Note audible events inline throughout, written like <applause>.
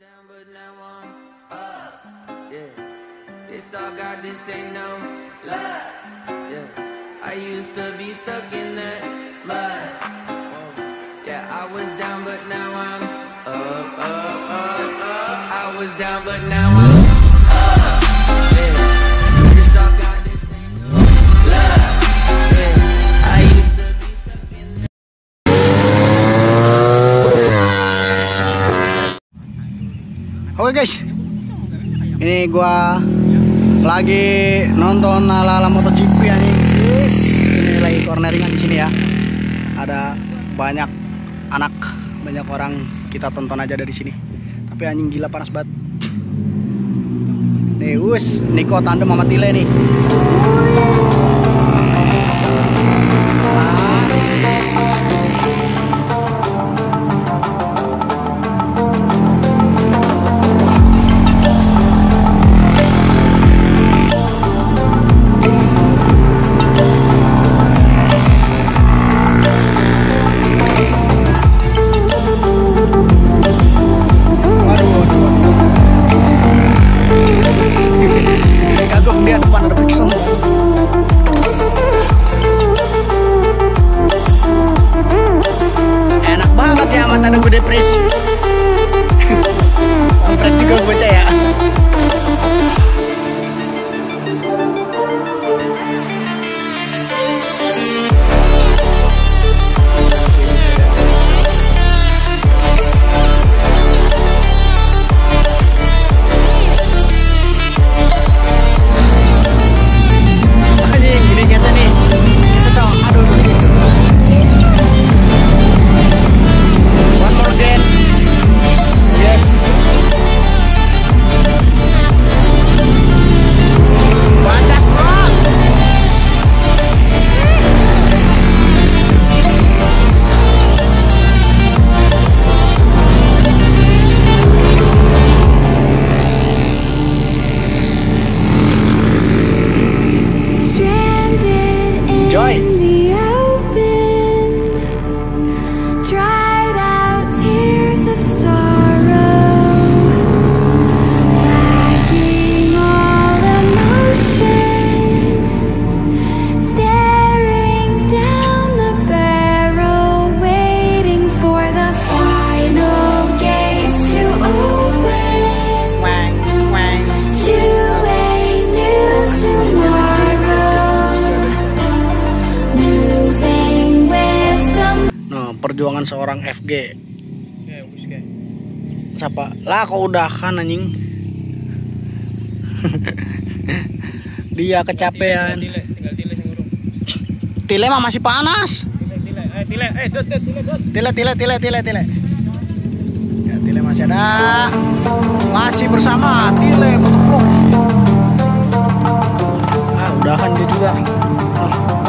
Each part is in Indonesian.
down, but now I'm up. Yeah, it's all God. This ain't no lie. Yeah, I used to be stuck in that mud. Yeah, I was down, but now I'm up, up, up, up. I was down, but now I'm gua lagi nonton ala-ala MotoGP nih. Yes. Ini lagi corneringan di sini ya. Ada banyak anak, banyak orang kita tonton aja dari sini. Tapi anjing gila panas banget. Nih, us, Niko tandem sama Tile nih. Banget ya amat perjuangan seorang FG. Siapa? Lah kok udah kan anjing. Dia kecapean. Tile, mah masih panas. Tile, tile, eh tile, dot dot tile dot. Tile, tile, tile, tile, tile. Ya, tile masih ada. Masih bersama Tile Motovlog. Ah, udahan dia juga. Ah.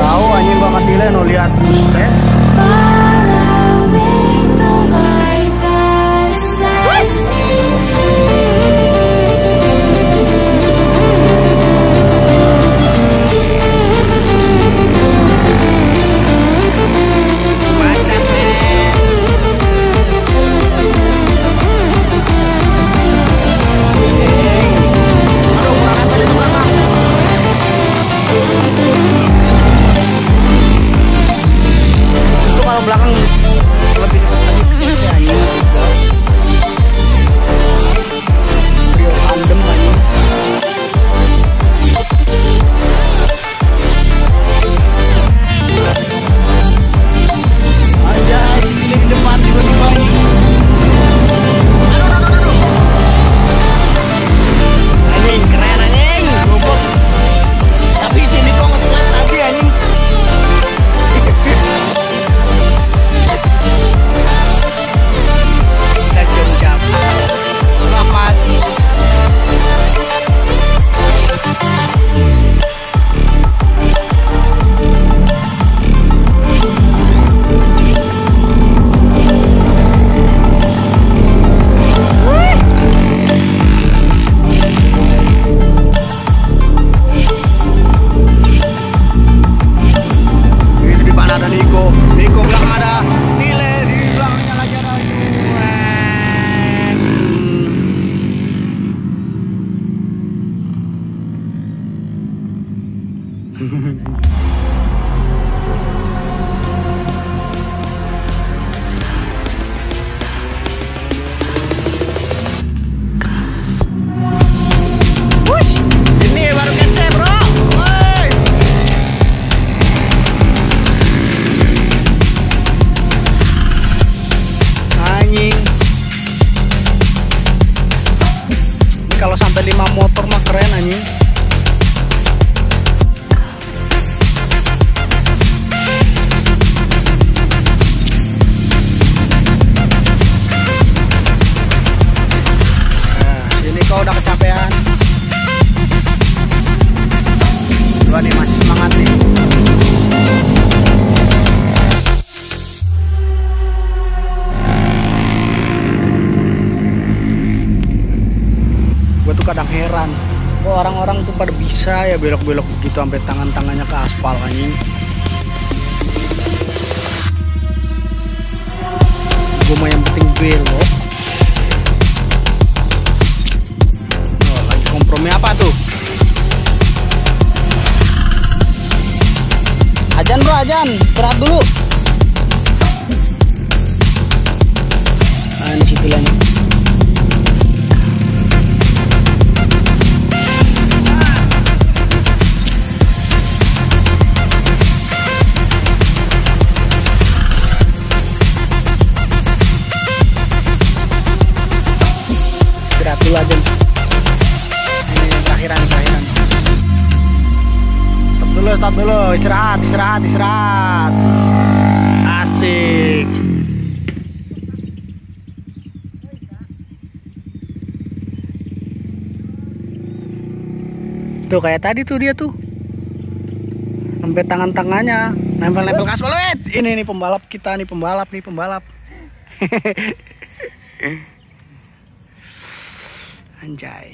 Jauh anjing banget gila no lihat buset. Orang-orang tuh pada bisa ya belok-belok begitu sampai tangan-tangannya ke aspal anjing. Gue mau yang penting belok oh, lagi kompromi apa tuh? Ajan bro ajan. Berat dulu dulu aja. Ini yang terakhiran terakhiran. Stop dulu stop dulu. Istirahat istirahat istirahat. Asik. Tuh kayak tadi tuh dia tuh. Sampai tangan-tangannya. Nempel-nempel Wait, ini nih pembalap kita nih pembalap nih pembalap <laughs> 安在